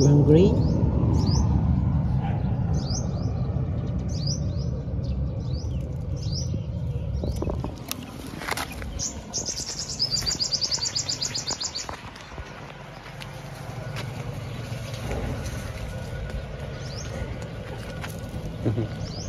You hungry? Mm-hmm.